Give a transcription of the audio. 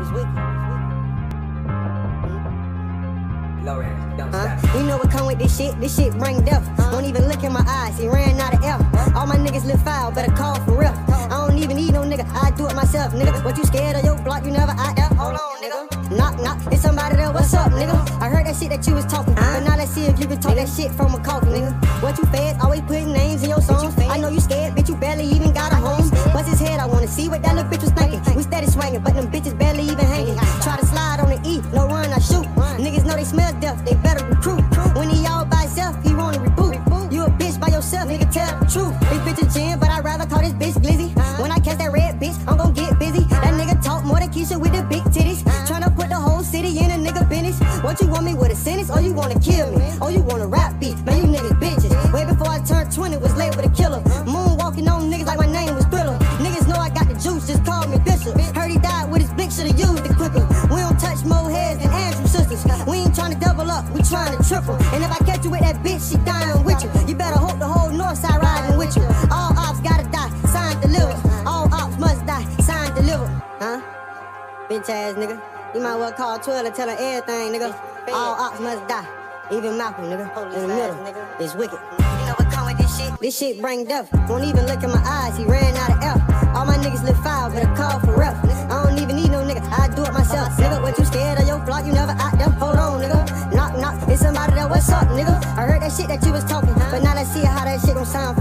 was wicked. Don't stop. We know what come with this shit, this shit bring death. Huh? Don't even look in my eyes, he ran out of F. Huh? All my niggas live foul, better call for real. Huh? I don't even need no nigga, I do it myself, nigga. What you scared of your block, you never I F. Hold on, nigga. Knock, knock, it's somebody there, what's up, nigga? I heard that shit that you was talking, but now let's see if you can talk that shit from a coffin, nigga. What you fed, always putting names in your songs. You I know you scared, bitch, you barely even got a home. What's his head, I wanna see what that they smell death, they better recruit. When he all by himself, he wanna reboot. You a bitch by yourself, nigga, tell the truth. This bitch a gin, but I'd rather call this bitch glizzy. When I catch that red bitch, I'm gon' get busy. That nigga talk more than Keisha with the big titties. Tryna put the whole city in a nigga business. What you want me with a sentence, or you wanna kill me? Or you wanna rap beat? Man, you niggas bitches. Way before I turned 20, was labeled a killer. Moon Moonwalking on niggas like my name was Thriller. Niggas know I got the juice, just call me Bishop. Heard he died with his blick, should've used the clipper. We don't touch more heads than Andrew sisters. We ain't tryna double up, we tryna triple. And if I catch you with that bitch, she dying with you. You better hope the whole north side riding with you. All ops gotta die, sign deliver. All ops must die, sign deliver. Huh? Bitch ass nigga. You might well call 12 and tell her everything, nigga. All ops must die. Even Malcolm, nigga. In the middle. Nigga. It's wicked. You know what come with this shit? This shit bring death. Won't even look in my eyes. He ran out of F. All my niggas live foul, better call for ref. I don't even need no nigga. I do it myself. Nigga, what you scared of your block? You never out there. Shit that you was talking, but now let's see how that shit gon' sound